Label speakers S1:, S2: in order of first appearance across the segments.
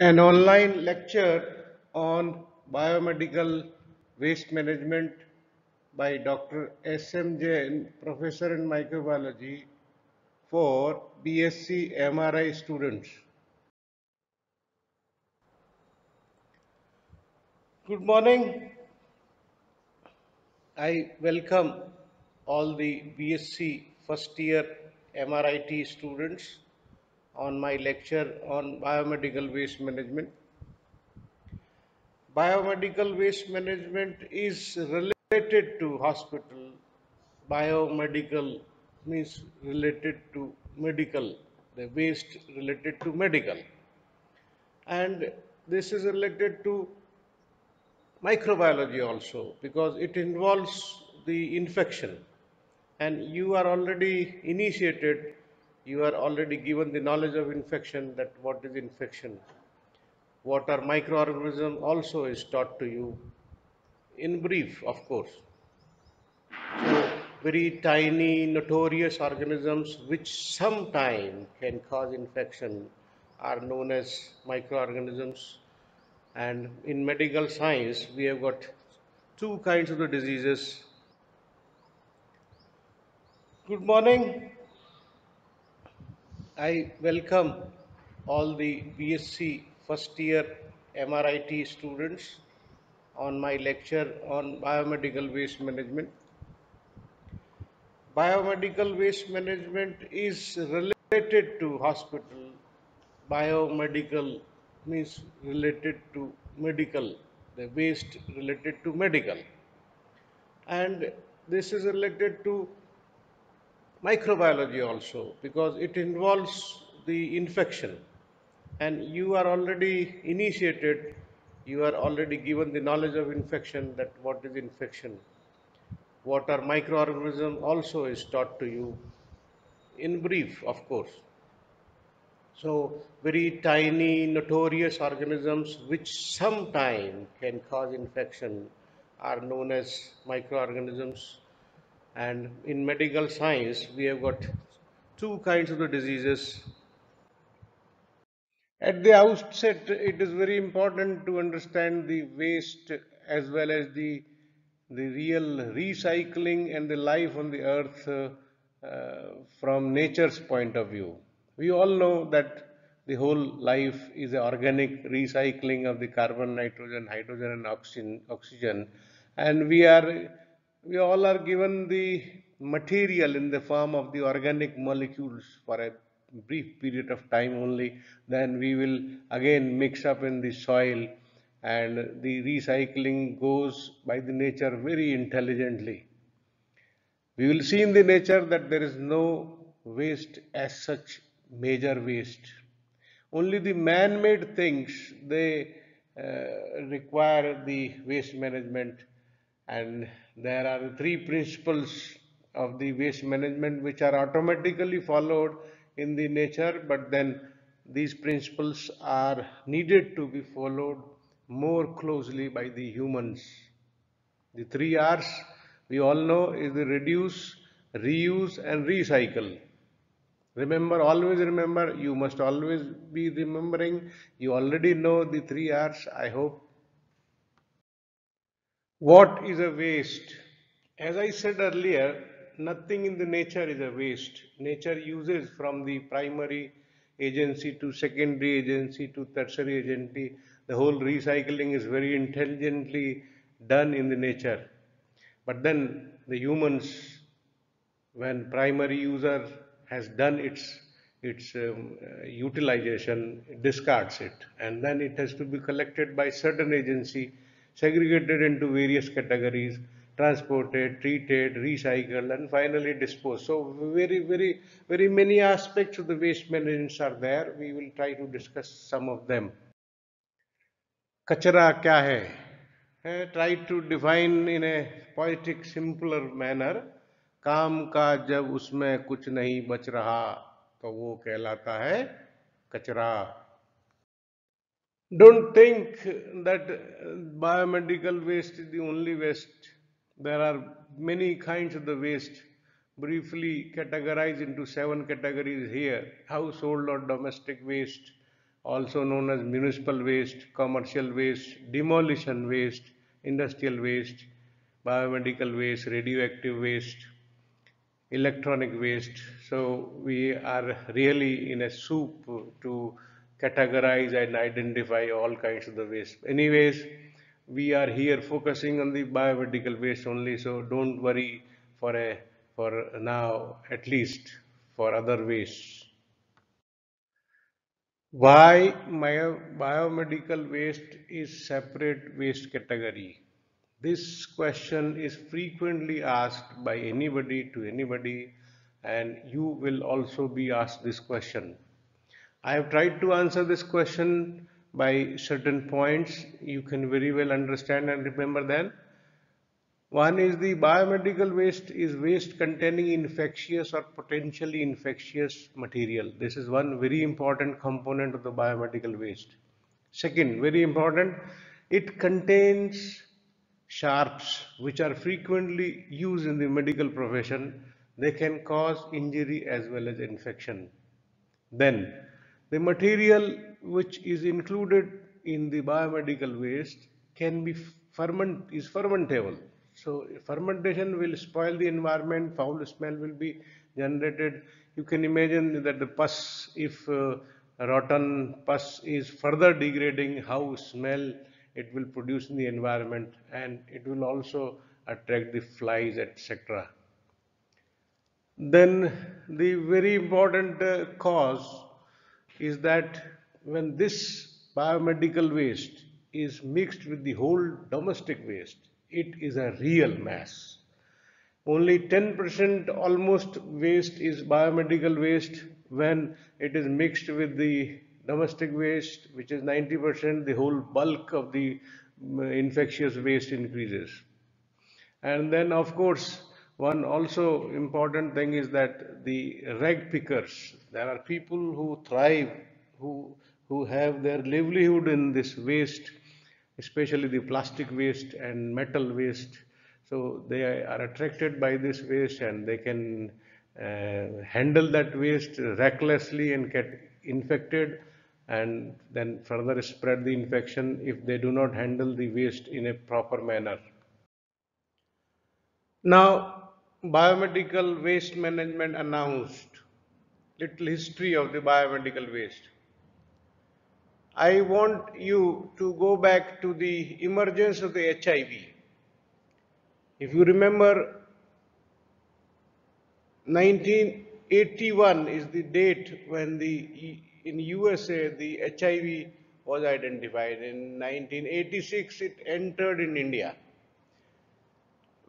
S1: an online lecture on biomedical waste management by Dr. S.M. Jain, Professor in Microbiology for BSc MRI students. Good morning. I welcome all the BSc first year MRIT students on my lecture on biomedical waste management. Biomedical waste management is related to hospital. Biomedical means related to medical, the waste related to medical. And this is related to microbiology also because it involves the infection and you are already initiated you are already given the knowledge of infection that what is infection? What are microorganisms also is taught to you? In brief of course. So very tiny notorious organisms which sometime can cause infection are known as microorganisms. And in medical science we have got two kinds of the diseases. Good morning I welcome all the BSc first year MRIT students on my lecture on biomedical waste management. Biomedical waste management is related to hospital. Biomedical means related to medical, the waste related to medical. And this is related to microbiology also because it involves the infection. And you are already initiated you are already given the knowledge of infection that what is infection. What are microorganisms also is taught to you in brief of course. So very tiny notorious organisms which sometime can cause infection are known as microorganisms and in medical science, we have got two kinds of the diseases. At the outset, it is very important to understand the waste as well as the, the real recycling and the life on the earth uh, uh, from nature's point of view. We all know that the whole life is an organic recycling of the carbon, nitrogen, hydrogen and oxygen, oxygen and we are we all are given the material in the form of the organic molecules for a brief period of time only. Then we will again mix up in the soil and the recycling goes by the nature very intelligently. We will see in the nature that there is no waste as such major waste. Only the man-made things they uh, require the waste management and there are three principles of the waste management which are automatically followed in the nature but then these principles are needed to be followed more closely by the humans. The three R's we all know is the reduce, reuse and recycle. Remember, always remember, you must always be remembering, you already know the three R's, I hope what is a waste? As I said earlier, nothing in the nature is a waste. Nature uses from the primary agency to secondary agency to tertiary agency. The whole recycling is very intelligently done in the nature. But then the humans, when primary user has done its its um, utilization, discards it, and then it has to be collected by certain agency segregated into various categories, transported, treated, recycled, and finally disposed. So very, very, very many aspects of the waste management are there. We will try to discuss some of them. Kachara kya hai? Try to define in a poetic, simpler manner. काम का जब उसमें कुछ नहीं बच रहा तो वो कहलाता है कचरा don't think that uh, biomedical waste is the only waste. There are many kinds of the waste, briefly categorized into seven categories here. Household or domestic waste, also known as municipal waste, commercial waste, demolition waste, industrial waste, biomedical waste, radioactive waste, electronic waste. So we are really in a soup to categorize and identify all kinds of the waste. Anyways, we are here focusing on the biomedical waste only, so don't worry for a for now at least for other wastes. Why my biomedical waste is separate waste category? This question is frequently asked by anybody to anybody and you will also be asked this question. I have tried to answer this question by certain points you can very well understand and remember them. One is the biomedical waste is waste containing infectious or potentially infectious material. This is one very important component of the biomedical waste. Second, very important, it contains sharps which are frequently used in the medical profession they can cause injury as well as infection then the material which is included in the biomedical waste can be ferment is fermentable so fermentation will spoil the environment foul smell will be generated you can imagine that the pus if uh, rotten pus is further degrading how smell it will produce in the environment and it will also attract the flies etc. Then the very important uh, cause is that when this biomedical waste is mixed with the whole domestic waste, it is a real mass. Only 10% almost waste is biomedical waste when it is mixed with the domestic waste, which is 90%, the whole bulk of the mm, infectious waste increases. And then, of course, one also important thing is that the rag pickers, there are people who thrive, who, who have their livelihood in this waste, especially the plastic waste and metal waste. So they are attracted by this waste and they can uh, handle that waste recklessly and get infected and then further spread the infection if they do not handle the waste in a proper manner. Now, biomedical waste management announced little history of the biomedical waste. I want you to go back to the emergence of the HIV. If you remember, 1981 is the date when the in USA, the HIV was identified. In 1986, it entered in India.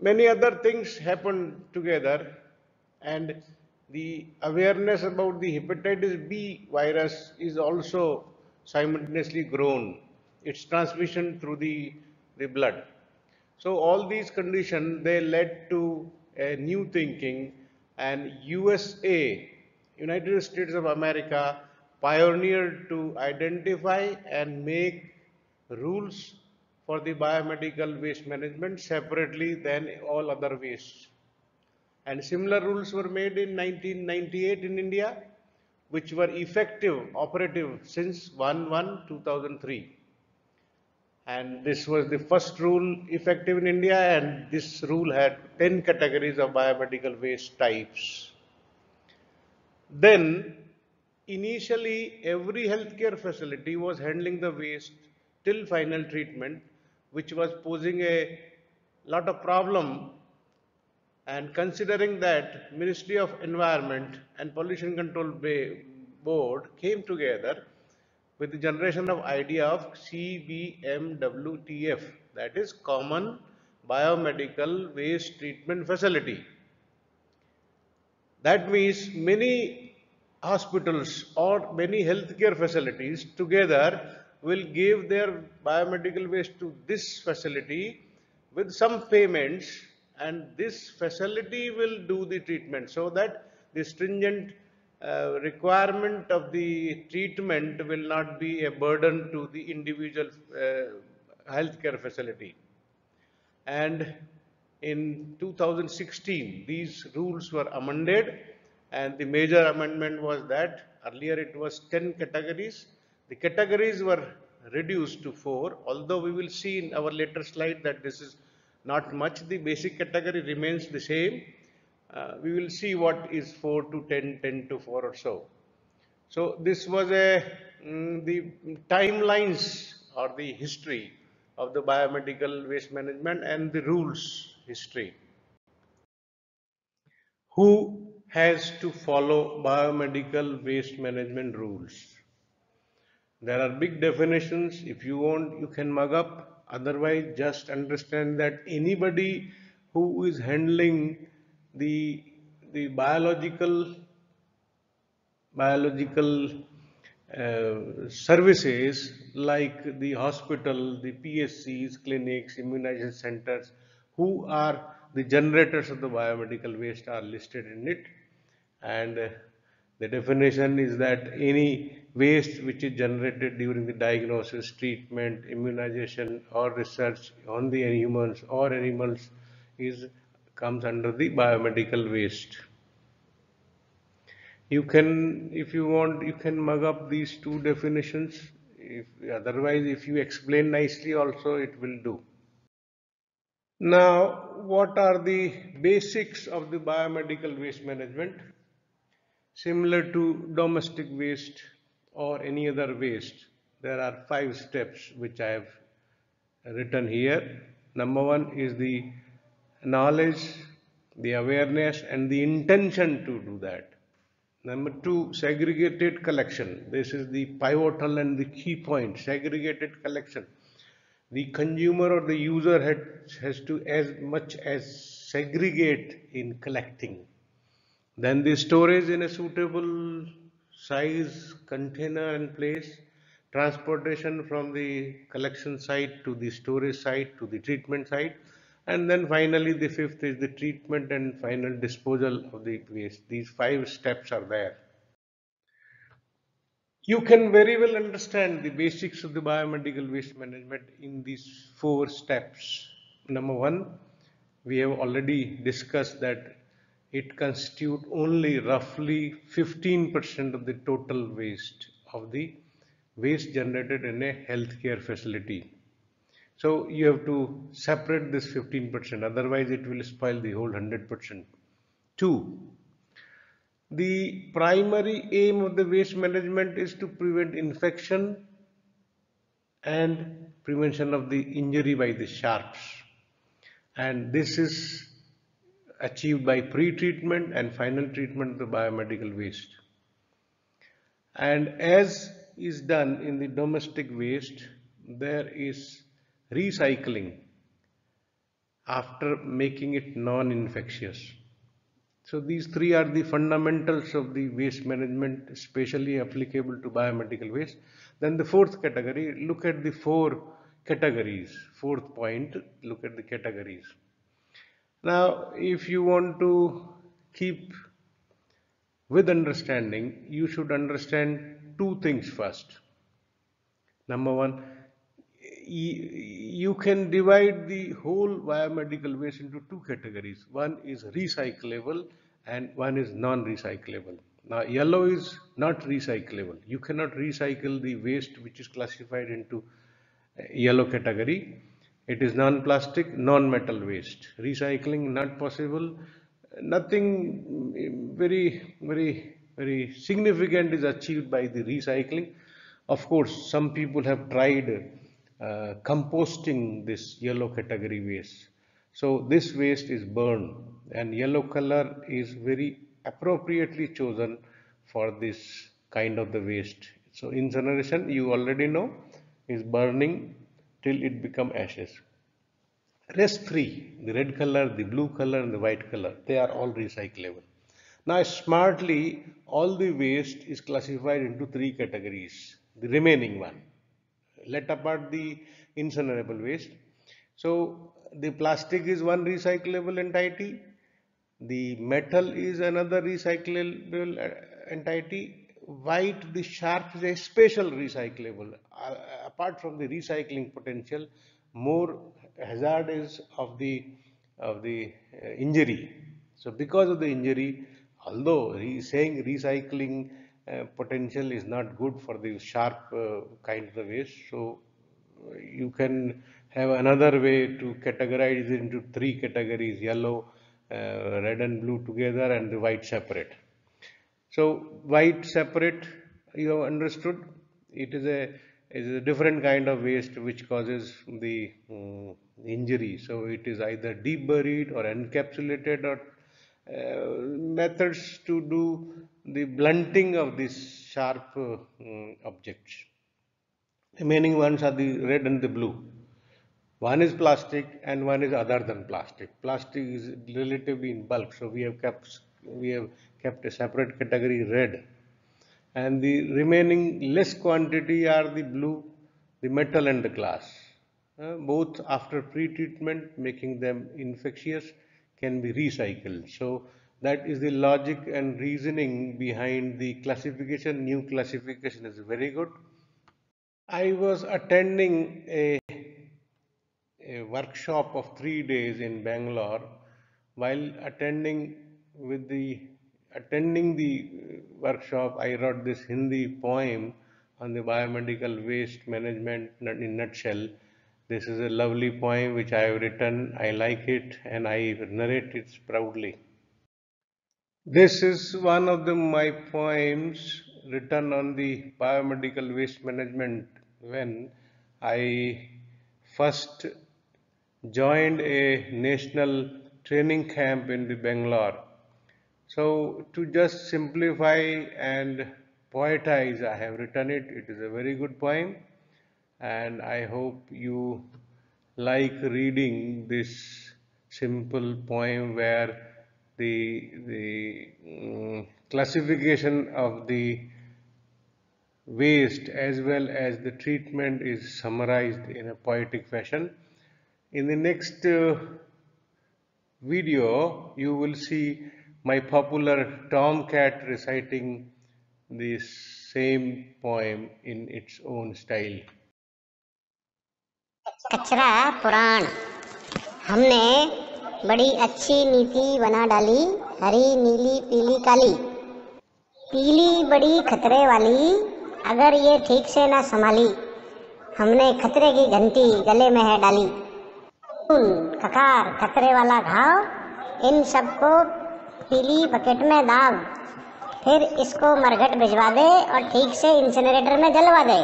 S1: Many other things happened together and the awareness about the hepatitis B virus is also simultaneously grown. Its transmission through the, the blood. So all these conditions, they led to a new thinking and USA, United States of America, pioneered to identify and make rules for the biomedical waste management separately than all other wastes. And similar rules were made in 1998 in India, which were effective, operative since 1-1-2003. And this was the first rule effective in India and this rule had 10 categories of biomedical waste types. Then initially every healthcare facility was handling the waste till final treatment which was posing a lot of problem and considering that Ministry of Environment and Pollution Control Board came together with the generation of idea of CBMWTF that is Common Biomedical Waste Treatment Facility. That means many hospitals or many healthcare facilities together will give their biomedical waste to this facility with some payments and this facility will do the treatment so that the stringent uh, requirement of the treatment will not be a burden to the individual uh, healthcare facility. And in 2016, these rules were amended and the major amendment was that earlier it was 10 categories The categories were reduced to four, although we will see in our later slide that this is not much. The basic category remains the same. Uh, we will see what is 4 to 10, 10 to 4 or so. So this was a mm, the timelines or the history of the biomedical waste management and the rules history. Who has to follow biomedical waste management rules? There are big definitions. If you want, you can mug up. Otherwise, just understand that anybody who is handling the, the biological biological uh, services like the hospital, the PSCs, clinics, immunization centers, who are the generators of the biomedical waste are listed in it. And uh, the definition is that any waste which is generated during the diagnosis, treatment, immunization or research on the humans or animals is comes under the biomedical waste. You can if you want you can mug up these two definitions. If otherwise if you explain nicely also it will do. Now what are the basics of the biomedical waste management? Similar to domestic waste or any other waste there are five steps which i have written here number one is the knowledge the awareness and the intention to do that Number two, segregated collection. This is the pivotal and the key point, segregated collection. The consumer or the user has, has to as much as segregate in collecting. Then the storage in a suitable size, container and place, transportation from the collection site to the storage site to the treatment site, and then finally the fifth is the treatment and final disposal of the waste. These five steps are there. You can very well understand the basics of the biomedical waste management in these four steps. Number one, we have already discussed that it constitutes only roughly 15% of the total waste of the waste generated in a healthcare facility. So you have to separate this 15%, otherwise it will spoil the whole 100%. Two, the primary aim of the waste management is to prevent infection and prevention of the injury by the sharps. And this is achieved by pre-treatment and final treatment of the biomedical waste. And as is done in the domestic waste, there is recycling after making it non-infectious. So these three are the fundamentals of the waste management, especially applicable to biomedical waste. Then the fourth category, look at the four categories. Fourth point, look at the categories. Now, if you want to keep with understanding, you should understand two things first. Number one, you can divide the whole biomedical waste into two categories. One is recyclable and one is non-recyclable. Now yellow is not recyclable. You cannot recycle the waste which is classified into yellow category. It is non-plastic, non-metal waste. Recycling not possible. Nothing very, very, very significant is achieved by the recycling. Of course, some people have tried uh, composting this yellow category waste. So this waste is burned and yellow color is very appropriately chosen for this kind of the waste. So incineration you already know is burning till it become ashes. Rest three, the red color, the blue color and the white color, they are all recyclable. Now smartly all the waste is classified into three categories, the remaining one let apart the incinerable waste. So the plastic is one recyclable entity, the metal is another recyclable uh, entity, white, the sharp is a special recyclable. Uh, apart from the recycling potential, more hazard is of the of the uh, injury. So because of the injury, although re saying recycling uh, potential is not good for the sharp uh, kinds of waste. So you can have another way to categorize it into three categories, yellow, uh, red and blue together and the white separate. So white separate, you have understood, it is a, is a different kind of waste which causes the um, injury. So it is either deep buried or encapsulated or uh, methods to do the blunting of these sharp uh, um, objects. Remaining ones are the red and the blue. One is plastic and one is other than plastic. Plastic is relatively in bulk, so we have kept we have kept a separate category red. And the remaining less quantity are the blue, the metal and the glass. Uh, both after pre-treatment making them infectious can be recycled. So that is the logic and reasoning behind the classification. New classification is very good. I was attending a, a workshop of three days in Bangalore. While attending with the attending the workshop, I wrote this Hindi poem on the biomedical waste management in nutshell. This is a lovely poem which I have written. I like it and I narrate it proudly. This is one of the, my poems written on the biomedical waste management when I first joined a national training camp in the Bangalore. So to just simplify and poetize, I have written it. It is a very good poem and I hope you like reading this simple poem where the, the um, classification of the waste as well as the treatment is summarized in a poetic fashion. In the next uh, video, you will see my popular tomcat reciting the same poem in its own style.
S2: कचरा पुराण। हमने बड़ी अच्छी नीति बना डाली, हरी, नीली, पीली, काली। पीली बड़ी खतरे वाली, अगर ये ठीक से ना संभाली, हमने खतरे की घंटी गले में है डाली। ककार, खतरे वाला घाव, इन सबको पीली बकेट में दाग। फिर इसको मरघट भिजवा दे और ठीक से इंसिनरेटर में जलवा दे।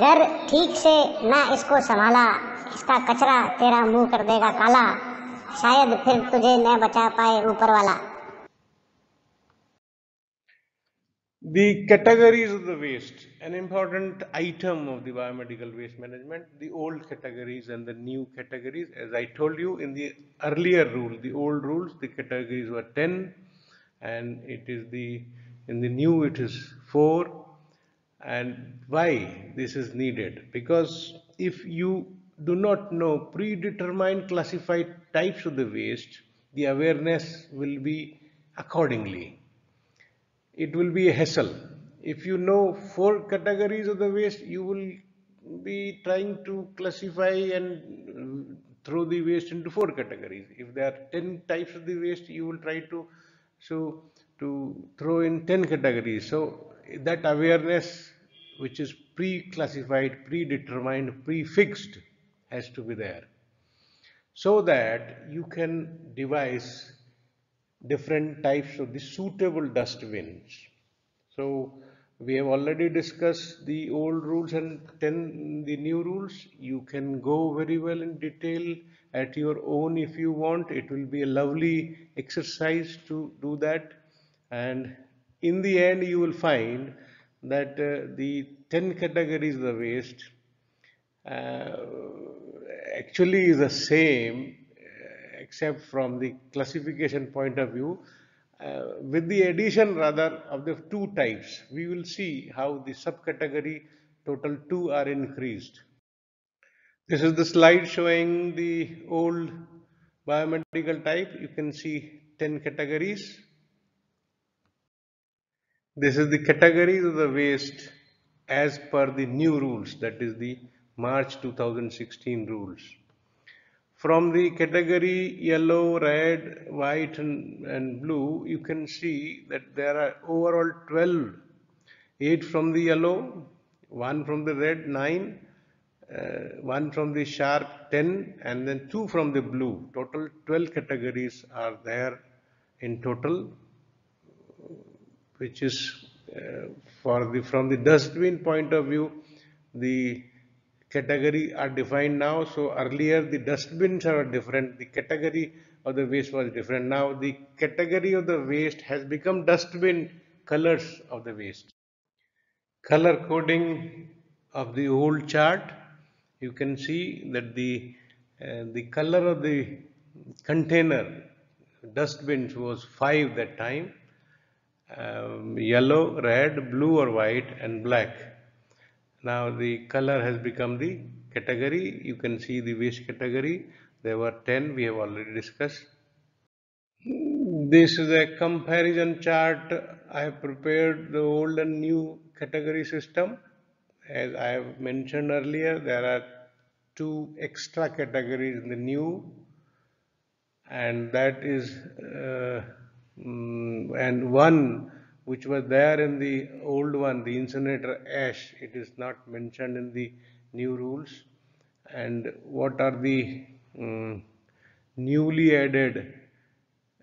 S2: घर ठीक से ना इसको संभाला। इसका कचरा तेरा मुँह कर देगा काला। शायद फिर तुझे न बचा पाए ऊपर वाला।
S1: The categories of the waste, an important item of the biomedical waste management, the old categories and the new categories. As I told you in the earlier rule, the old rules, the categories were 10 and it is the, in the new it is 4. And why this is needed? Because if you do not know predetermined classified types of the waste, the awareness will be accordingly it will be a hassle. If you know four categories of the waste, you will be trying to classify and uh, throw the waste into four categories. If there are 10 types of the waste, you will try to so to throw in 10 categories. So that awareness which is pre-classified, predetermined, prefixed has to be there. So that you can devise different types of the suitable dustbins. So we have already discussed the old rules and 10 the new rules. You can go very well in detail at your own if you want. It will be a lovely exercise to do that. And in the end, you will find that uh, the 10 categories of the waste uh, actually is the same except from the classification point of view. Uh, with the addition rather of the two types, we will see how the subcategory total two are increased. This is the slide showing the old biomedical type. You can see 10 categories. This is the categories of the waste as per the new rules, that is the March 2016 rules. From the category yellow, red, white, and, and blue, you can see that there are overall 12. 8 from the yellow, 1 from the red, 9, uh, 1 from the sharp, 10, and then 2 from the blue. Total 12 categories are there in total, which is uh, for the from the dustbin point of view, the category are defined now. So earlier the dustbins are different. The category of the waste was different. Now the category of the waste has become dustbin colors of the waste. Color coding of the old chart. You can see that the uh, the color of the container dustbins was five that time. Um, yellow, red, blue or white and black now the color has become the category. You can see the waste category. There were 10 we have already discussed. This is a comparison chart. I have prepared the old and new category system. As I have mentioned earlier, there are two extra categories in the new and that is uh, mm, and one which was there in the old one, the incinerator ash, it is not mentioned in the new rules. And what are the um, newly added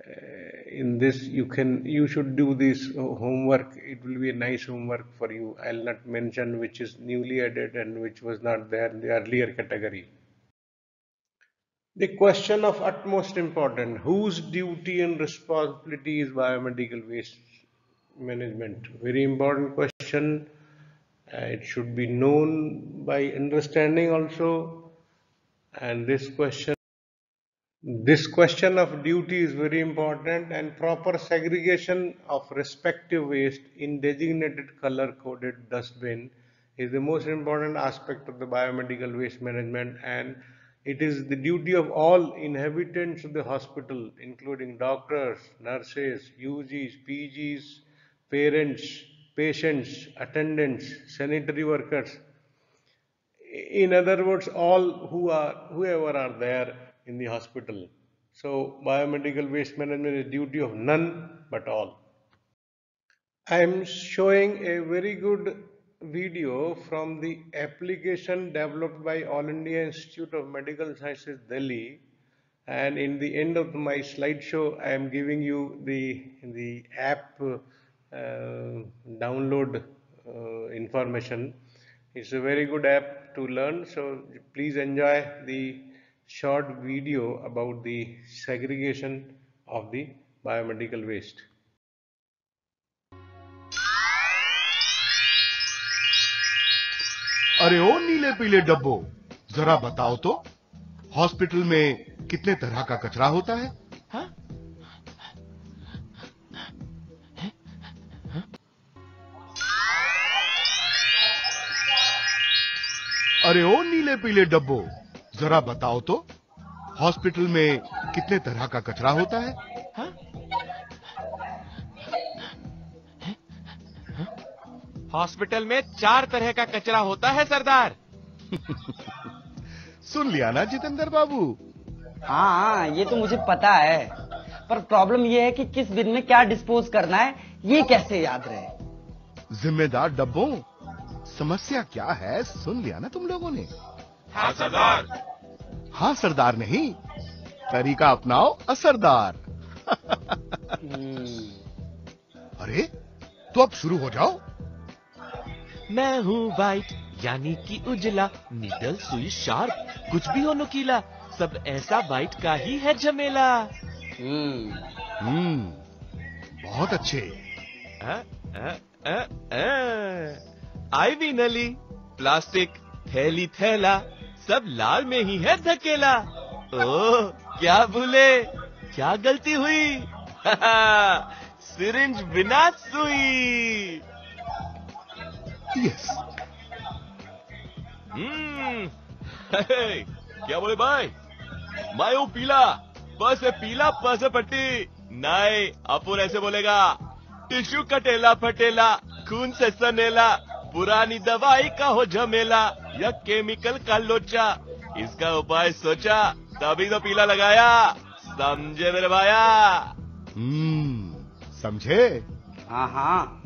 S1: uh, in this you can you should do this homework. It will be a nice homework for you. I'll not mention which is newly added and which was not there in the earlier category. The question of utmost importance whose duty and responsibility is biomedical waste management. Very important question. Uh, it should be known by understanding also. And this question this question of duty is very important and proper segregation of respective waste in designated color coded dustbin is the most important aspect of the biomedical waste management. And it is the duty of all inhabitants of the hospital including doctors, nurses, UGs, PGs, parents, patients, attendants, sanitary workers. In other words, all who are whoever are there in the hospital. So biomedical waste management is duty of none but all. I am showing a very good video from the application developed by All India Institute of Medical Sciences Delhi and in the end of my slideshow I am giving you the the app download uh, information. It's a very good app to learn. So please enjoy the short video about the segregation of the biomedical waste.
S3: अरे ओ नीले पीले डब्बो जरा बताओ तो hospital में कितने तरह का कचरा होता है अरे ओ नीले पीले डब्बो जरा बताओ तो हॉस्पिटल में कितने तरह का कचरा होता है? हा?
S4: हॉस्पिटल में चार तरह का कचरा होता है सरदार।
S3: सुन लिया ना जितेंद्र बाबू।
S5: हाँ हाँ ये तो मुझे पता है। पर प्रॉब्लम ये है कि किस बिन में क्या डिस्पोज करना है ये कैसे याद रहे?
S3: जिम्मेदार डब्बों? समस्या क्या है? सुन लिया ना तुम लोगों ने।
S4: हाँ सरदार।
S3: हाँ सरदार नहीं। तरीका अपनाओ असरदार। अरे तो अब शुरू हो जाओ।
S4: मैं हूँ वाइट यानी कि उजला निडल सुई शार्प कुछ भी हो नुकीला सब ऐसा वाइट का ही है झमेला।
S3: हम्म। बहुत अच्छे।
S4: आ, आ, आ, आ। आईवी नली प्लास्टिक थैली थैला सब लाल में ही है धकेला। ओ क्या भूले क्या गलती हुई? सिरिंज बिना सुई।
S3: यस
S4: हम्म क्या बोले भाई? मायो पीला बस है पीला पस पट्टी। नहीं अपुर ऐसे बोलेगा। टिश्यू कटेला फटेला खून से सनेला पुरानी दवाई का हो झमेला या केमिकल का लोचा। इसका उपाय सोचा तभी तो पीला लगाया। समझे मेरे भाया?
S3: हम्म समझे?
S5: हाँ हाँ।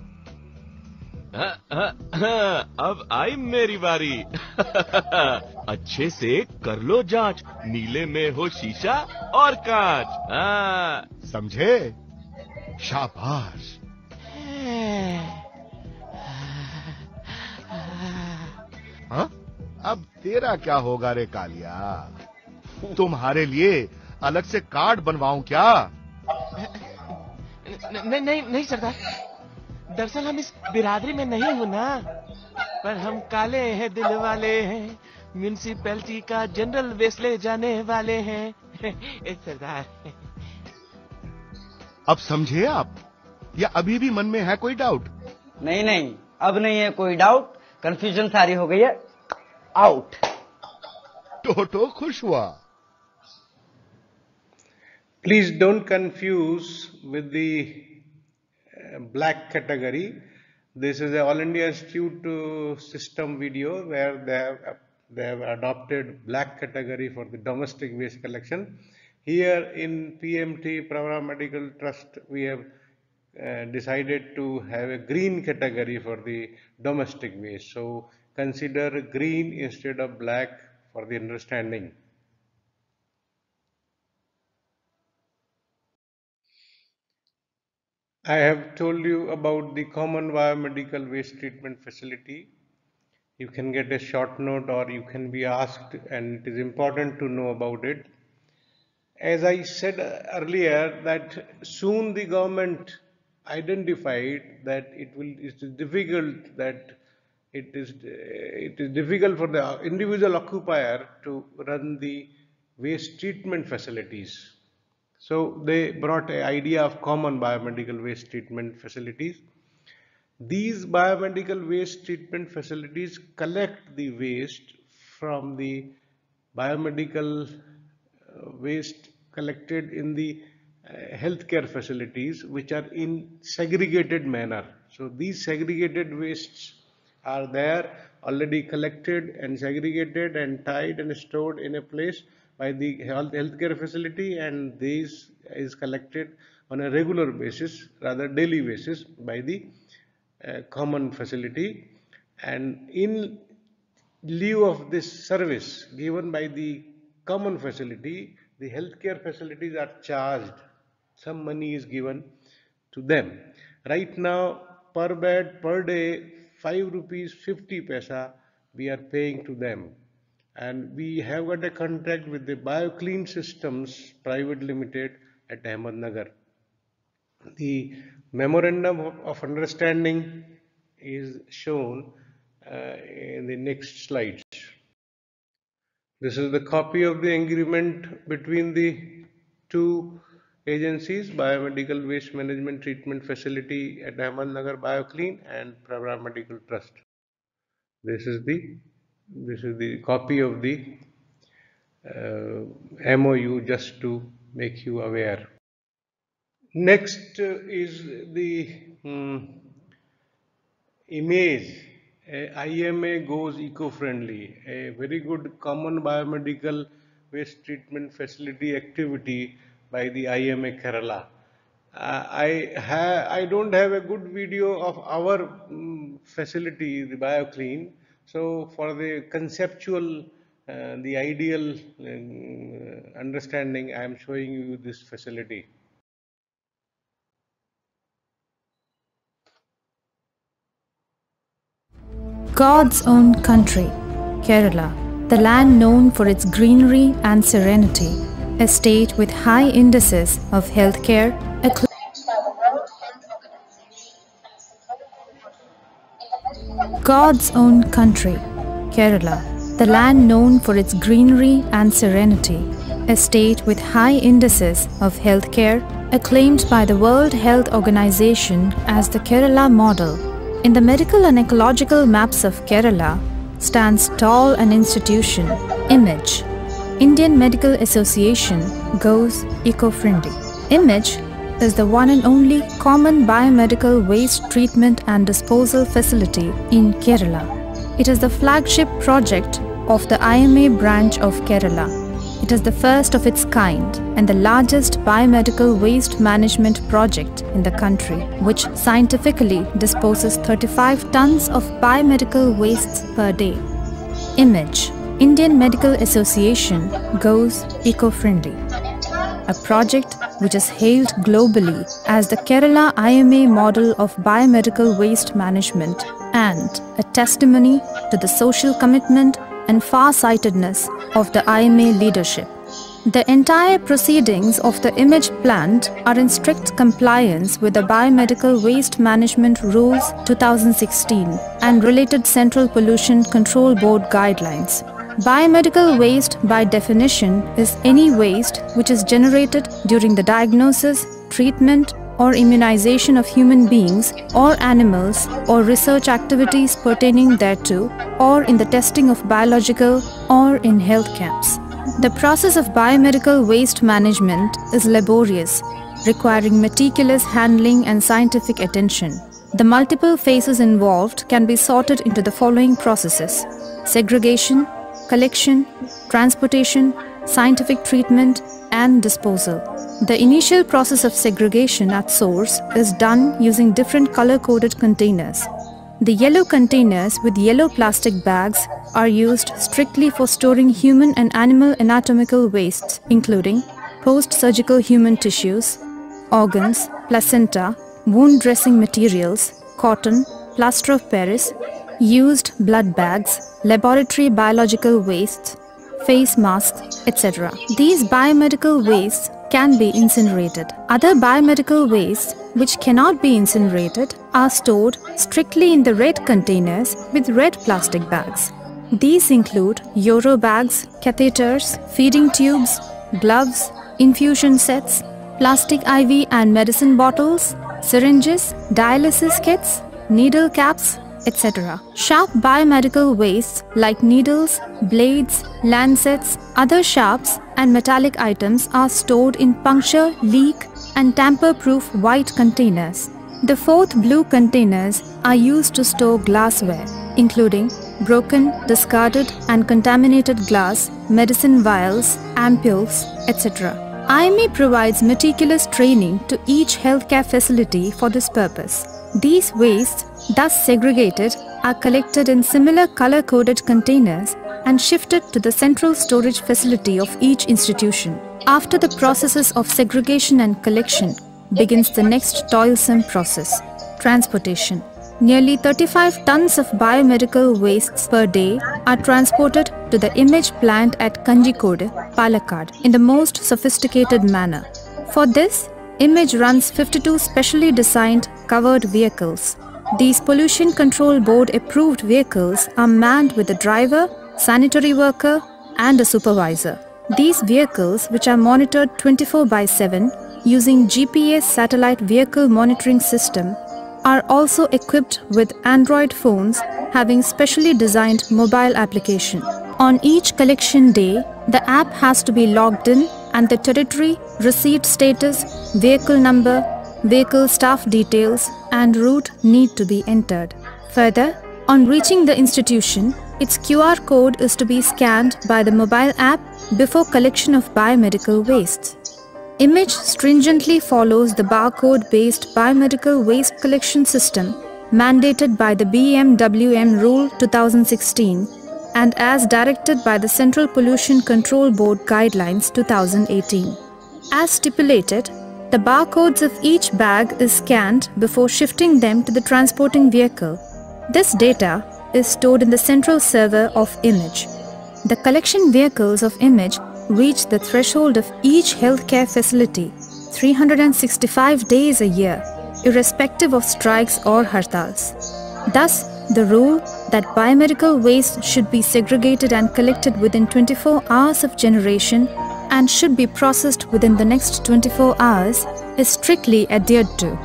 S4: अब आई मेरी बारी। अच्छे से कर लो जाँच नीले में हो शीशा और कांच। हाँ।
S3: समझे? शाबाश। हाँ? अब तेरा क्या होगा रे कालिया? तुम्हारे लिए अलग से कार्ड बनवाऊं क्या?
S6: नहीं नहीं नहीं सरदार। दरअसल हम इस बिरादरी में नहीं हूँ ना। पर हम काले हैं दिल वाले हैं म्यूनिसिपैलिटी का जनरल वेस्ट ले जाने वाले हैं। सरदार।
S3: अब समझे आप? या अभी भी मन में है कोई डाउट
S5: नहीं नहीं अब नहीं है कोई डाउट कंफ्यूजन सारी हो गई है। आउट
S3: टोटो खुश हुआ।
S1: Please don't confuse with the black category this is all India institute system video where they have they have adopted black category for the domestic waste collection here in PMT Pravara medical trust we have uh, decided to have a green category for the domestic waste. So consider green instead of black for the understanding. I have told you about the common biomedical waste treatment facility. You can get a short note or you can be asked and it is important to know about it. As I said earlier that soon the government identified that it will it is difficult that it is it is difficult for the individual occupier to run the waste treatment facilities so they brought an idea of common biomedical waste treatment facilities. These biomedical waste treatment facilities collect the waste from the biomedical uh, waste collected in the healthcare facilities which are in segregated manner. So these segregated wastes are there already collected and segregated and tied and stored in a place by the health healthcare facility and this is collected on a regular basis rather daily basis by the uh, common facility and in lieu of this service given by the common facility the healthcare facilities are charged some money is given to them right now per bed per day 5 rupees 50 paisa we are paying to them and we have got a contract with the BioClean Systems Private Limited at Ahmednagar. The memorandum of, understanding is shown uh, in the next slides. This is the copy of the agreement between the two agencies, Biomedical Waste Management Treatment Facility at Ahmednagar BioClean and Pravara Medical Trust. This is the this is the copy of the uh, MOU just to make you aware. Next uh, is the um, image. A IMA goes eco-friendly, a very good common biomedical waste treatment facility activity by the IMA Kerala. Uh, I ha I don't have a good video of our um, facility, the BioClean. So for the conceptual, uh, the ideal uh, understanding, I am showing you this facility.
S7: God's own country, Kerala, the land known for its greenery and serenity, a state with high indices of healthcare, God's own country, Kerala, the land known for its greenery and serenity, a state with high indices of healthcare, acclaimed by the World Health Organization as the Kerala model. In the medical and ecological maps of Kerala stands tall an institution, IMAGE. Indian Medical Association goes eco-friendly. IMAGE is the one and only common biomedical waste treatment and disposal facility in Kerala. It is the flagship project of the IMA branch of Kerala. It is the first of its kind and the largest biomedical waste management project in the country, which scientifically disposes 35 tons of biomedical wastes per day. Image Indian Medical Association goes eco-friendly. A project which is hailed globally as the Kerala IMA model of biomedical waste management and a testimony to the social commitment and far-sightedness of the IMA leadership. The entire proceedings of the image plant are in strict compliance with the Biomedical Waste Management Rules 2016 and related Central Pollution Control Board guidelines. Biomedical waste by definition is any waste which is generated during the diagnosis, treatment or immunization of human beings or animals or research activities pertaining thereto or in the testing of biological or in health camps. The process of biomedical waste management is laborious, requiring meticulous handling and scientific attention. The multiple phases involved can be sorted into the following processes segregation, collection, transportation, scientific treatment, and disposal. The initial process of segregation at source is done using different color coded containers. The yellow containers with yellow plastic bags are used strictly for storing human and animal anatomical wastes, including post surgical human tissues, organs, placenta, wound dressing materials, cotton, plaster of Paris, used blood bags, laboratory biological wastes, face masks, etc. These biomedical wastes can be incinerated. Other biomedical wastes which cannot be incinerated are stored strictly in the red containers with red plastic bags. These include uro bags, catheters, feeding tubes, gloves, infusion sets, plastic IV and medicine bottles, syringes, dialysis kits, needle caps, etc. Sharp biomedical wastes like needles, blades, lancets, other sharps, and metallic items are stored in puncture, leak, and tamper proof white containers. The fourth blue containers are used to store glassware, including broken, discarded, and contaminated glass, medicine vials, ampules, etc. IMA provides meticulous training to each healthcare facility for this purpose. These wastes, thus segregated, are collected in similar color coded containers and shifted to the central storage facility of each institution. After the processes of segregation and collection begins the next toilsome process transportation. Nearly 35 tons of biomedical wastes per day are transported to the image plant at Kanjikode, Palakkad in the most sophisticated manner. For this, Image runs 52 specially designed covered vehicles. These Pollution Control Board approved vehicles are manned with a driver, sanitary worker, and a supervisor. These vehicles, which are monitored 24 by 7 using GPS satellite vehicle monitoring system, are also equipped with Android phones having specially designed mobile application. On each collection day, the app has to be logged in and the territory, receipt status, vehicle number, vehicle staff details and route need to be entered. Further, on reaching the institution, its QR code is to be scanned by the mobile app before collection of biomedical wastes. Image stringently follows the barcode based biomedical waste collection system mandated by the BMWM Rule 2016 and as directed by the Central Pollution Control Board Guidelines 2018. As stipulated, the barcodes of each bag is scanned before shifting them to the transporting vehicle. This data is stored in the central server of image. The collection vehicles of image reach the threshold of each healthcare facility 365 days a year, irrespective of strikes or hartals. Thus, the rule that biomedical waste should be segregated and collected within 24 hours of generation and should be processed within the next 24 hours is strictly adhered to.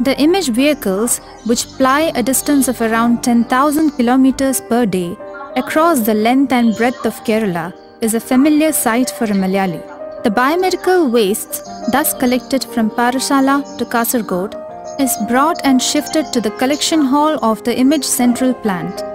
S7: The image vehicles, which ply a distance of around 10,000 kilometers per day across the length and breadth of Kerala, is a familiar sight for a Malayali. The biomedical wastes, thus collected from Parashala to Kasargod, is brought and shifted to the collection hall of the Image Central plant.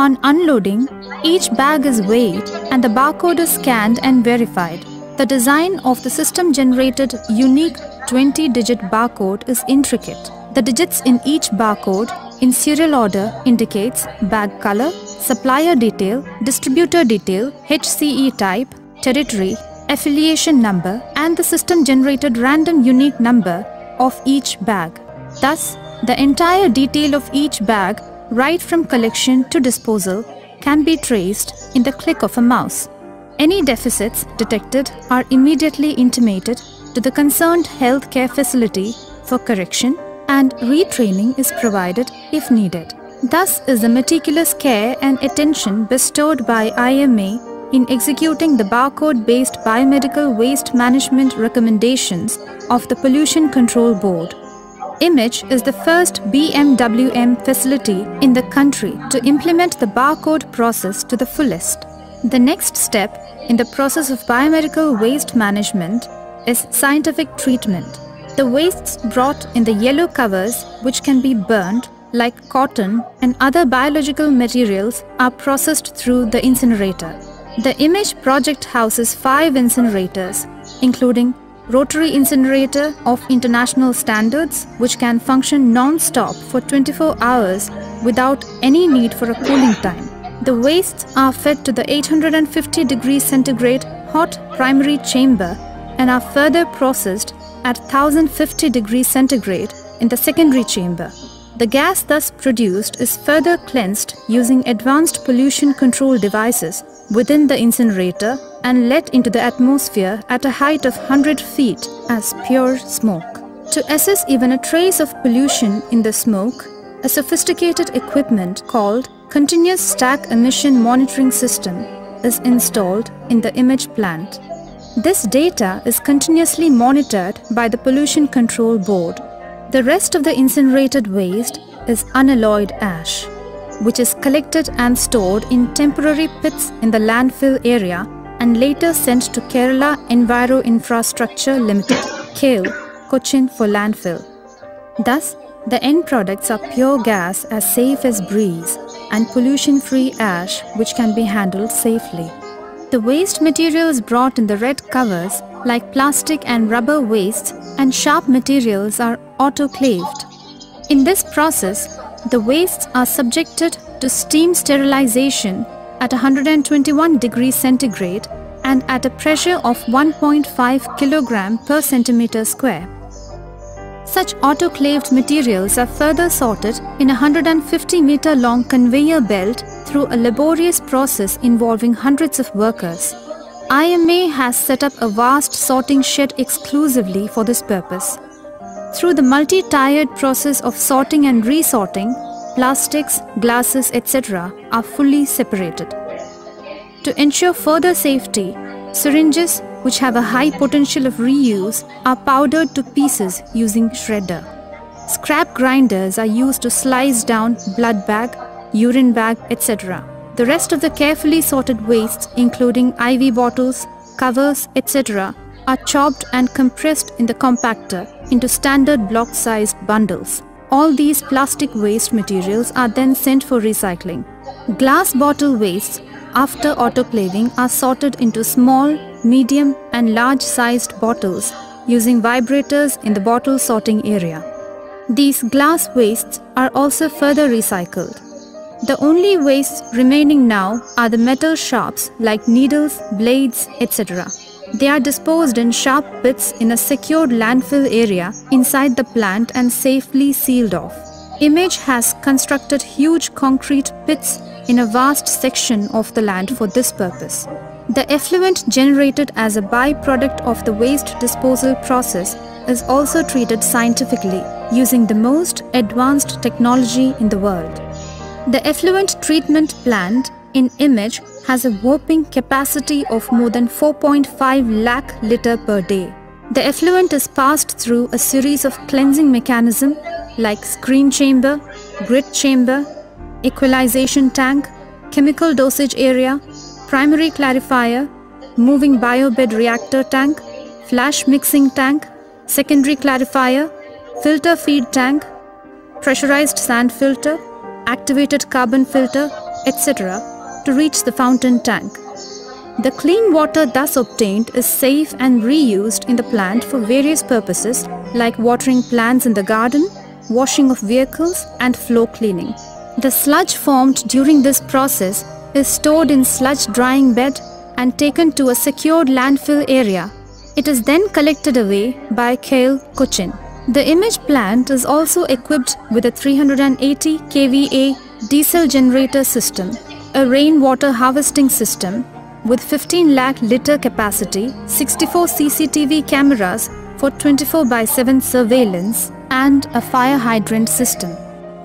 S7: On unloading, each bag is weighed and the barcode is scanned and verified. The design of the system generated unique 20 digit barcode is intricate. The digits in each barcode in serial order indicates bag color, supplier detail, distributor detail, HCE type, territory, affiliation number and the system generated random unique number of each bag. Thus, the entire detail of each bag right from collection to disposal can be traced in the click of a mouse. Any deficits detected are immediately intimated to the concerned healthcare facility for correction and retraining is provided if needed. Thus is the meticulous care and attention bestowed by IMA in executing the barcode-based biomedical waste management recommendations of the Pollution Control Board. Image is the first BMWM facility in the country to implement the barcode process to the fullest. The next step in the process of biomedical waste management is scientific treatment. The wastes brought in the yellow covers, which can be burned, like cotton and other biological materials, are processed through the incinerator. The image project houses five incinerators, including rotary incinerator of international standards which can function non-stop for 24 hours without any need for a cooling time. The wastes are fed to the 850 degrees centigrade hot primary chamber and are further processed at 1050 degrees centigrade in the secondary chamber. The gas thus produced is further cleansed using advanced pollution control devices within the incinerator and let into the atmosphere at a height of 100 feet as pure smoke. To assess even a trace of pollution in the smoke, a sophisticated equipment called Continuous Stack Emission Monitoring System is installed in the image plant. This data is continuously monitored by the Pollution Control Board. The rest of the incinerated waste is unalloyed ash, which is collected and stored in temporary pits in the landfill area and later sent to Kerala Enviro Infrastructure Limited, KEIL, Cochin for landfill. Thus, the end products are pure gas as safe as breeze and pollution-free ash which can be handled safely. The waste materials brought in the red covers like plastic and rubber wastes and sharp materials are autoclaved. In this process, the wastes are subjected to steam sterilization at 121 degrees centigrade and at a pressure of 1.5 kilogram per centimeter square. Such autoclaved materials are further sorted in a 150 meter long conveyor belt through a laborious process involving hundreds of workers. IMA has set up a vast sorting shed exclusively for this purpose. Through the multi-tiered process of sorting and resorting, plastics, glasses, etc. are fully separated. To ensure further safety, syringes which have a high potential of reuse are powdered to pieces using shredder. Scrap grinders are used to slice down blood bag, urine bag, etc. The rest of the carefully sorted wastes including IV bottles, covers, etc. are chopped and compressed in the compactor into standard block-sized bundles. All these plastic waste materials are then sent for recycling. Glass bottle wastes after autoclaving are sorted into small, medium and large sized bottles using vibrators in the bottle sorting area. These glass wastes are also further recycled. The only wastes remaining now are the metal sharps like needles, blades, etc. They are disposed in sharp pits in a secured landfill area inside the plant and safely sealed off. Image has constructed huge concrete pits in a vast section of the land for this purpose. The effluent generated as a byproduct of the waste disposal process is also treated scientifically using the most advanced technology in the world. The effluent treatment plant in image has a whopping capacity of more than 4.5 lakh liter per day. The effluent is passed through a series of cleansing mechanism like screen chamber, grit chamber, equalization tank, chemical dosage area, primary clarifier, moving biobed reactor tank, flash mixing tank, secondary clarifier, filter feed tank, pressurized sand filter, activated carbon filter, etc., to reach the fountain tank. The clean water thus obtained is safe and reused in the plant for various purposes like watering plants in the garden, washing of vehicles, and floor cleaning. The sludge formed during this process is stored in sludge drying bed and taken to a secured landfill area. It is then collected away by KL Cochin. The image plant is also equipped with a 380 kVA diesel generator system, a rainwater harvesting system with 15 lakh liter capacity, 64 CCTV cameras for 24 by 7 surveillance, and a fire hydrant system.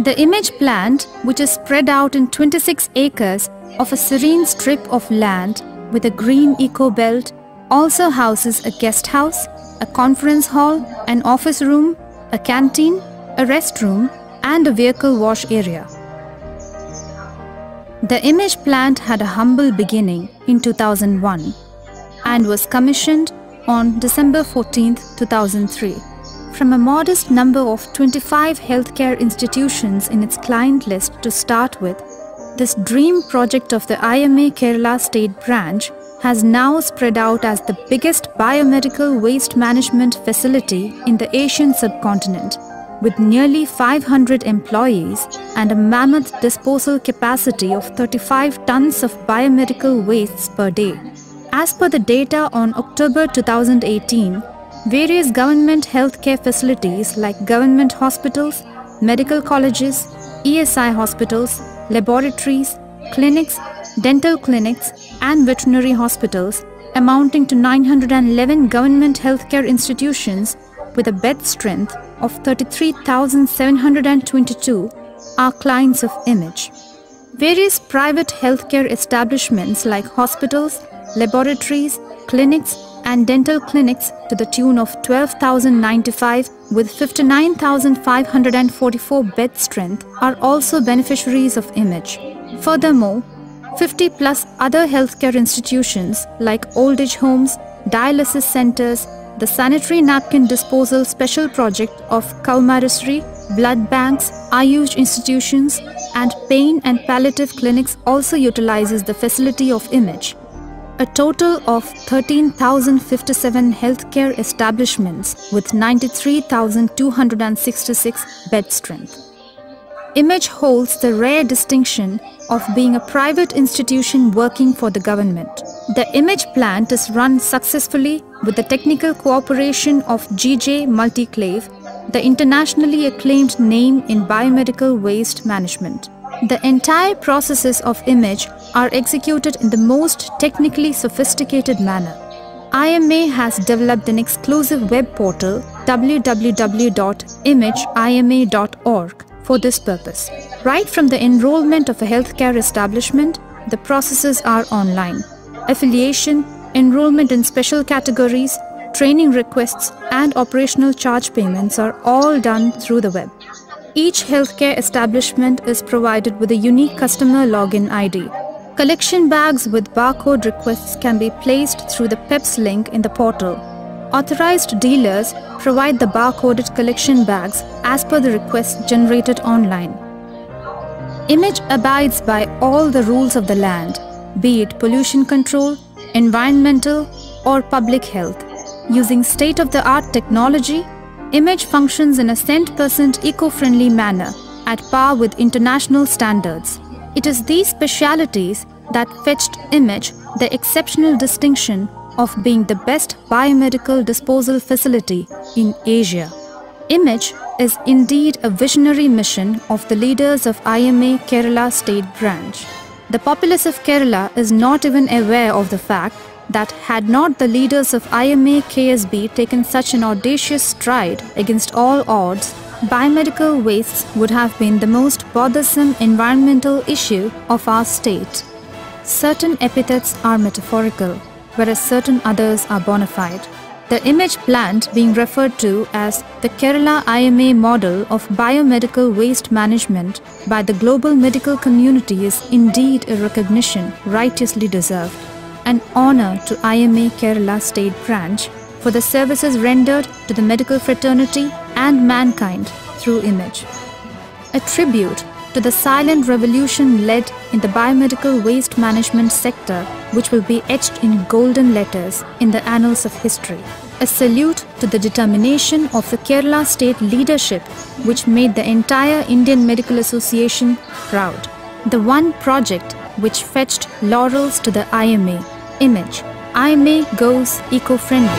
S7: The image plant, which is spread out in 26 acres of a serene strip of land with a green eco belt, also houses a guest house, a conference hall, an office room, a canteen, a restroom, and a vehicle wash area. The image plant had a humble beginning in 2001 and was commissioned on December 14, 2003. From a modest number of 25 healthcare institutions in its client list to start with, this dream project of the IMA Kerala State Branch has now spread out as the biggest biomedical waste management facility in the Asian subcontinent with nearly 500 employees and a mammoth disposal capacity of 35 tons of biomedical wastes per day. As per the data on October 2018, various government healthcare facilities like government hospitals, medical colleges, ESI hospitals, laboratories, clinics, dental clinics, and veterinary hospitals, amounting to 911 government healthcare institutions with a bed strength of 33,722 are clients of Image. Various private healthcare establishments like hospitals, laboratories, clinics, and dental clinics to the tune of 12,095 with 59,544 bed strength are also beneficiaries of Image. Furthermore, 50 plus other healthcare institutions like old age homes, dialysis centers, the sanitary napkin disposal special project of Kaumarisri, blood banks, Ayush institutions, and pain and palliative clinics also utilizes the facility of Image. A total of 13,057 healthcare establishments with 93,266 bed strength. Image holds the rare distinction of being a private institution working for the government. The Image plant is run successfully with the technical cooperation of GJ Multiclave, the internationally acclaimed name in biomedical waste management. The entire processes of Image are executed in the most technically sophisticated manner. IMA has developed an exclusive web portal www.imageima.org for this purpose. Right from the enrollment of a healthcare establishment, the processes are online. Affiliation, enrollment in special categories, training requests, and operational charge payments are all done through the web. Each healthcare establishment is provided with a unique customer login ID. Collection bags with barcode requests can be placed through the PEPS link in the portal. Authorized dealers provide the barcoded collection bags as per the requests generated online. Image abides by all the rules of the land, be it pollution control, environmental, or public health. Using state of the art technology, Image functions in a 100% eco friendly manner at par with international standards. It is these specialities that fetched Image the exceptional distinction of being the best biomedical disposal facility in Asia. Image is indeed a visionary mission of the leaders of IMA Kerala State Branch. The populace of Kerala is not even aware of the fact that had not the leaders of IMA KSB taken such an audacious stride against all odds, biomedical wastes would have been the most bothersome environmental issue of our state. Certain epithets are metaphorical, whereas certain others are bona fide. The image plant being referred to as the Kerala IMA model of biomedical waste management by the global medical community is indeed a recognition righteously deserved. An honor to IMA Kerala State Branch for the services rendered to the medical fraternity and mankind through image. A tribute to the silent revolution led in the biomedical waste management sector, which will be etched in golden letters in the annals of history. A salute to the determination of the Kerala state leadership, which made the entire Indian Medical Association proud. The one project which fetched laurels to the IMA, Image. IMA goes eco friendly.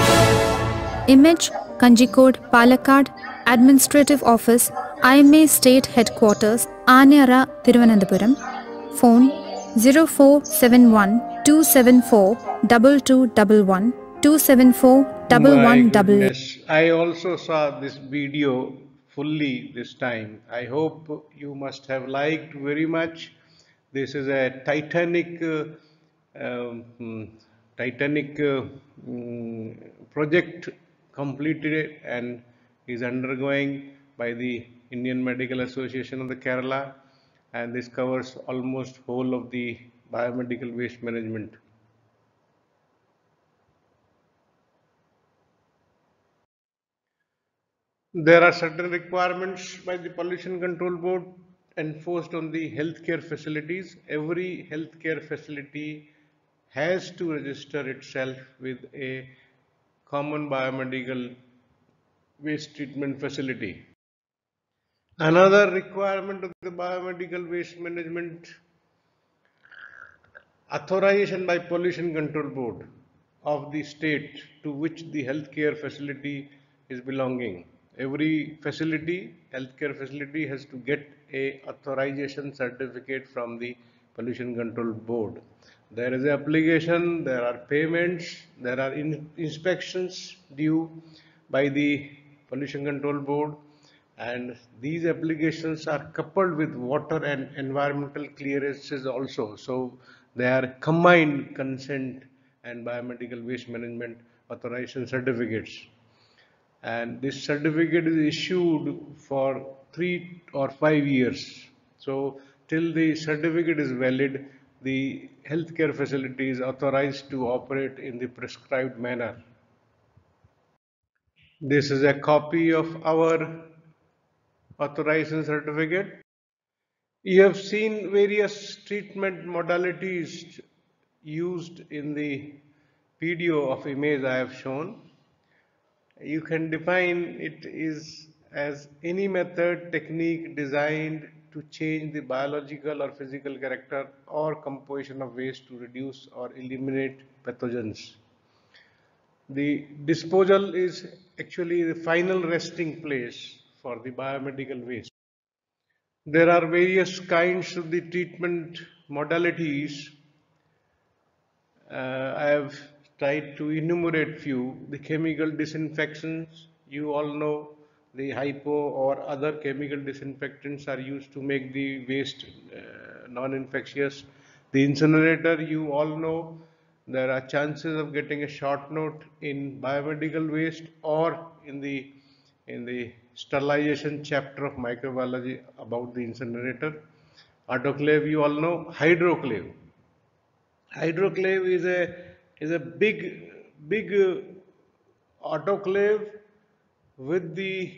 S7: Image, Kanjikode, Palakkad, Administrative Office, IMA State Headquarters, Anayara, Thiruvananthapuram. Phone 0471 274 2211 274
S1: My
S7: 1188.
S1: goodness. I also saw this video fully this time. I hope you must have liked very much. This is a Titanic, uh, um, hmm, Titanic uh, mm, project completed and is undergoing by the Indian Medical Association of the Kerala, and this covers almost whole of the biomedical waste management. There are certain requirements by the Pollution Control Board enforced on the healthcare facilities. Every healthcare facility has to register itself with a common biomedical waste treatment facility. Another requirement of the biomedical waste management authorization by pollution control board of the state to which the healthcare facility is belonging. Every facility, healthcare facility has to get a authorization certificate from the pollution control board. There is an application, there are payments, there are in- inspections due by the pollution control board and these applications are coupled with water and environmental clearances also. So they are combined consent and biomedical waste management authorization certificates. And this certificate is issued for three or five years. So till the certificate is valid, the healthcare facility is authorized to operate in the prescribed manner. This is a copy of our authorization certificate. You have seen various treatment modalities used in the video of image I have shown. You can define it is as any method, technique designed to change the biological or physical character or composition of waste to reduce or eliminate pathogens. The disposal is actually the final resting place for the biomedical waste. There are various kinds of the treatment modalities. Uh, I have tried to enumerate few. The chemical disinfections, you all know the hypo or other chemical disinfectants are used to make the waste uh, non-infectious. The incinerator, you all know there are chances of getting a short note in biomedical waste or in the in the sterilization chapter of microbiology about the incinerator. Autoclave, you all know hydroclave. Hydroclave is a is a big big uh, autoclave with the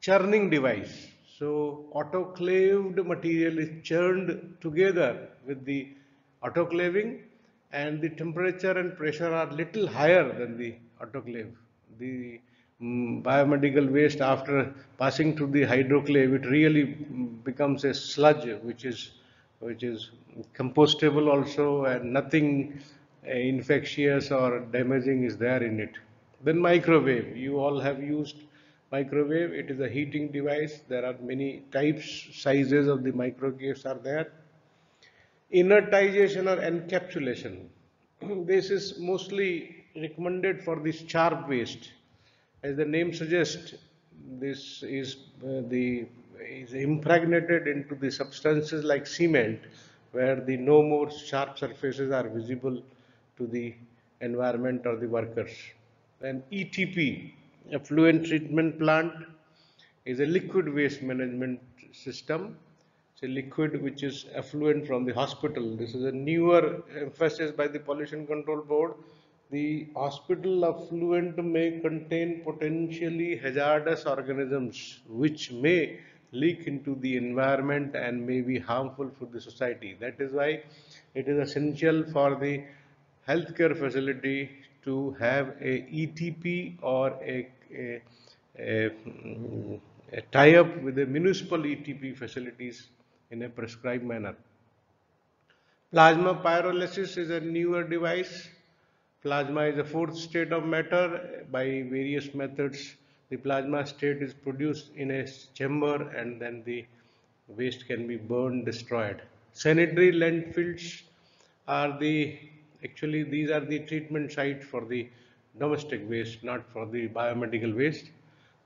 S1: churning device. So autoclaved material is churned together with the autoclaving and the temperature and pressure are little higher than the autoclave. The mm, biomedical waste after passing through the hydroclave it really becomes a sludge which is which is compostable also and nothing uh, infectious or damaging is there in it. Then microwave, you all have used microwave, it is a heating device, there are many types, sizes of the microwaves are there. Inertization or encapsulation, this is mostly recommended for this sharp waste. As the name suggests, this is uh, the is impregnated into the substances like cement where the no more sharp surfaces are visible to the environment or the workers. Then ETP, effluent treatment plant, is a liquid waste management system. It's a liquid which is effluent from the hospital. This is a newer emphasis by the Pollution Control Board. The hospital effluent may contain potentially hazardous organisms which may leak into the environment and may be harmful for the society. That is why it is essential for the healthcare facility to have a ETP or a, a, a, a tie-up with the municipal ETP facilities in a prescribed manner. Plasma pyrolysis is a newer device. Plasma is a fourth state of matter. By various methods, the plasma state is produced in a chamber and then the waste can be burned, destroyed. Sanitary landfills are the, actually these are the treatment sites for the domestic waste, not for the biomedical waste.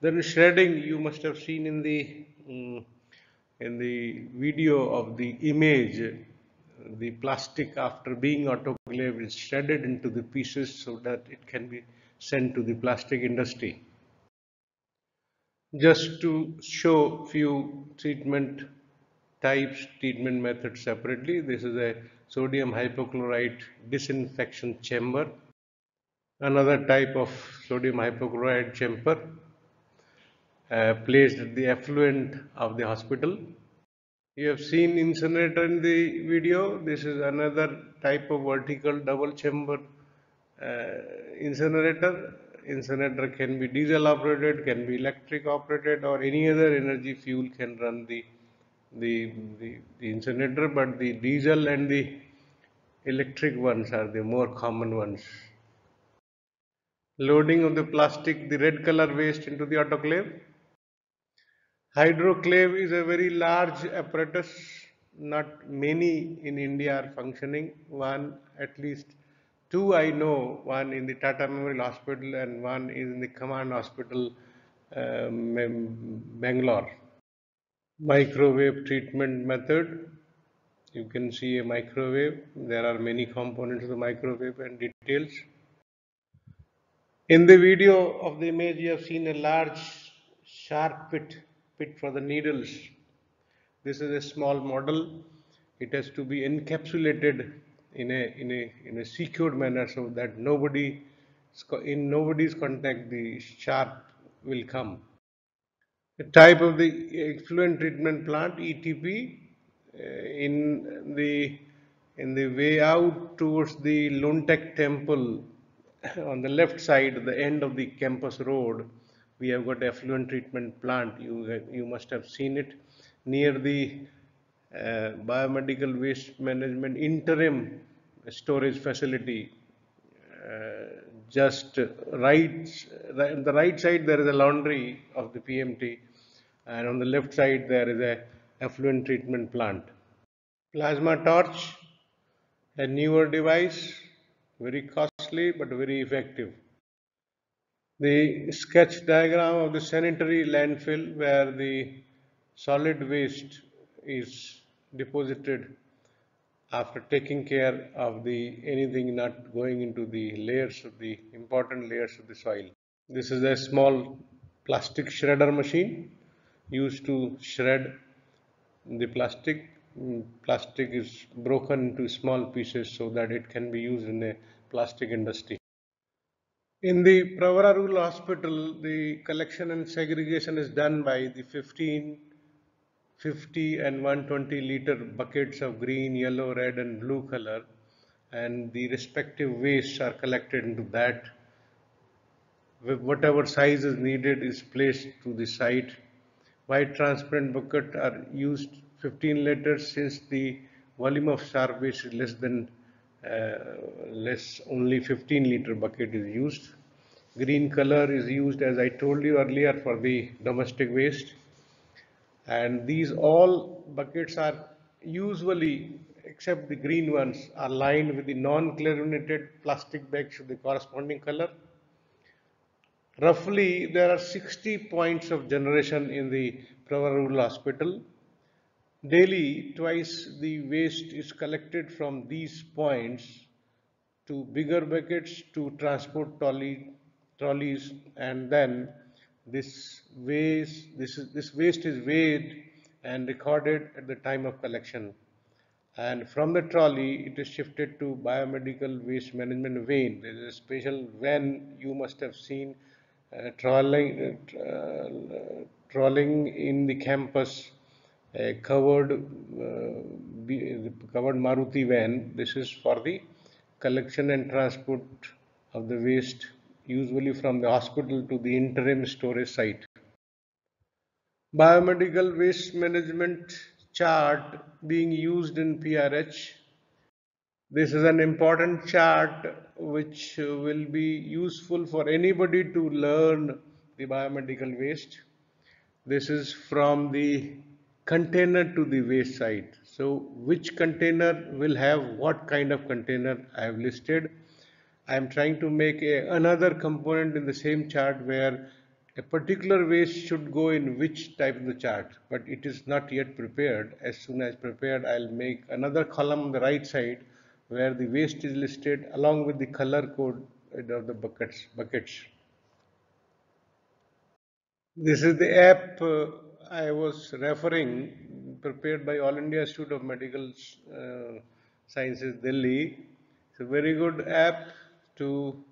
S1: Then shredding, you must have seen in the, um, in the video of the image the plastic after being autoclaved is shredded into the pieces so that it can be sent to the plastic industry. Just to show few treatment types, treatment methods separately, this is a sodium hypochlorite disinfection chamber. Another type of sodium hypochlorite chamber uh, placed at the effluent of the hospital you have seen incinerator in the video. This is another type of vertical double chamber uh, incinerator. Incinerator can be diesel operated, can be electric operated or any other energy fuel can run the, the, the, the incinerator but the diesel and the electric ones are the more common ones. Loading of the plastic, the red color waste into the autoclave Hydroclave is a very large apparatus. Not many in India are functioning. One, at least two I know, one in the Tata Memorial Hospital and one is in the Command Hospital, um, Bangalore. Microwave treatment method. You can see a microwave. There are many components of the microwave and details. In the video of the image, you have seen a large sharp pit pit for the needles. This is a small model. It has to be encapsulated in a in a in a secured manner so that nobody in nobody's contact the sharp will come. The type of the effluent treatment plant ETP uh, in the in the way out towards the Lontek temple on the left side, the end of the campus road, we have got effluent treatment plant. You, you must have seen it near the uh, biomedical waste management interim storage facility. Uh, just right, the right side there is a laundry of the PMT and on the left side there is a effluent treatment plant. Plasma torch, a newer device, very costly but very effective the sketch diagram of the sanitary landfill where the solid waste is deposited after taking care of the anything not going into the layers of the important layers of the soil. This is a small plastic shredder machine used to shred the plastic. Mm, plastic is broken into small pieces so that it can be used in a plastic industry. In the Pravara Rural Hospital, the collection and segregation is done by the 15, 50 and 120 liter buckets of green, yellow, red and blue color and the respective wastes are collected into that. Whatever size is needed is placed to the site. White transparent bucket are used 15 liters since the volume of sharp waste is less than Uh, less only 15 liter bucket is used. Green color is used as I told you earlier for the domestic waste and these all buckets are usually except the green ones are lined with the non-chlorinated plastic bags of the corresponding color. Roughly there are 60 points of generation in the Pravara Rural Hospital Daily, twice the waste is collected from these points to bigger buckets to transport trolley, trolleys and then this waste, this, is, this waste is weighed and recorded at the time of collection. And from the trolley, it is shifted to biomedical waste management van. There is a special van you must have seen uh, trolling, uh, patrolling in the campus a covered uh, covered Maruti van. This is for the collection and transport of the waste, usually from the hospital to the interim storage site. Biomedical waste management chart being used in PRH. This is an important chart which will be useful for anybody to learn the biomedical waste. This is from the container to the waste site. So which container will have what kind of container I have listed. I am trying to make a, another component in the same chart where a particular waste should go in which type of the chart but it is not yet prepared as soon as prepared I'll make another column on the right side where the waste is listed along with the color code of the buckets buckets this is the app uh, I was referring prepared by All India Institute of Medical uh, Sciences Delhi. It's a very good app to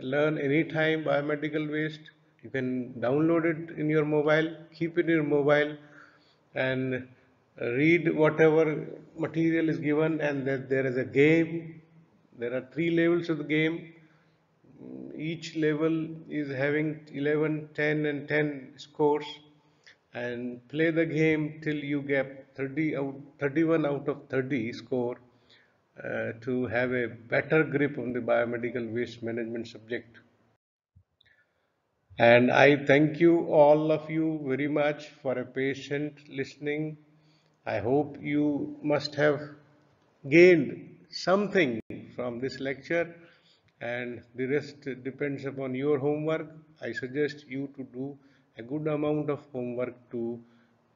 S1: learn anytime biomedical waste. You can download it in your mobile keep it in your mobile and read whatever material is given and that there is a game. There are three levels of the game. Each level is having 11 10 and 10 scores and play the game till you get 30 out 31 out of 30 score uh, to have a better grip on the biomedical waste management subject and I thank you all of you very much for a patient listening. I hope you must have gained something from this lecture and the rest depends upon your homework. I suggest you to do a good amount of homework to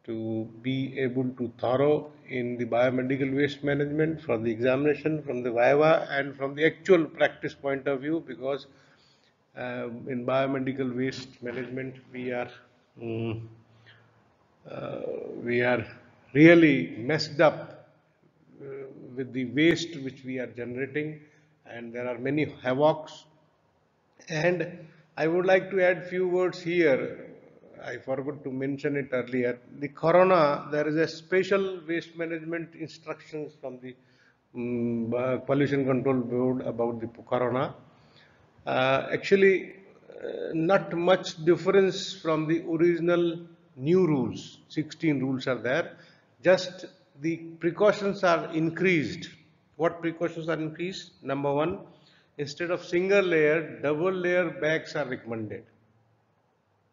S1: to be able to thorough in the biomedical waste management for the examination from the viva and from the actual practice point of view because um, in biomedical waste management we are um, uh, we are really messed up uh, with the waste which we are generating and there are many havocs. And I would like to add few words here I forgot to mention it earlier. The corona there is a special waste management instructions from the um, pollution control board about the corona. Uh, actually uh, not much difference from the original new rules. 16 rules are there. Just the precautions are increased. What precautions are increased? Number one instead of single layer double layer bags are recommended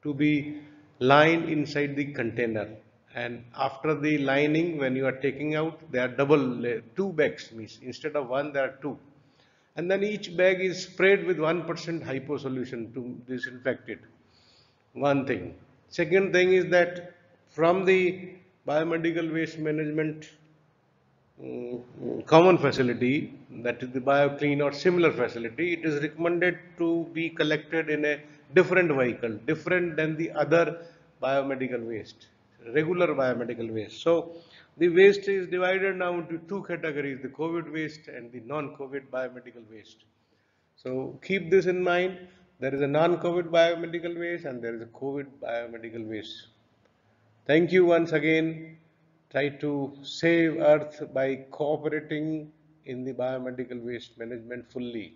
S1: to be lined inside the container and after the lining when you are taking out there are double layer, two bags means instead of one there are two and then each bag is sprayed with 1% hypo solution to disinfect it. One thing. Second thing is that from the biomedical waste management um, common facility, that is the BioClean or similar facility, it is recommended to be collected in a different vehicle, different than the other biomedical waste, regular biomedical waste. So, the waste is divided now into two categories, the COVID waste and the non-COVID biomedical waste. So keep this in mind. There is a non-COVID biomedical waste and there is a COVID biomedical waste. Thank you once again. Try to save Earth by cooperating in the biomedical waste management fully.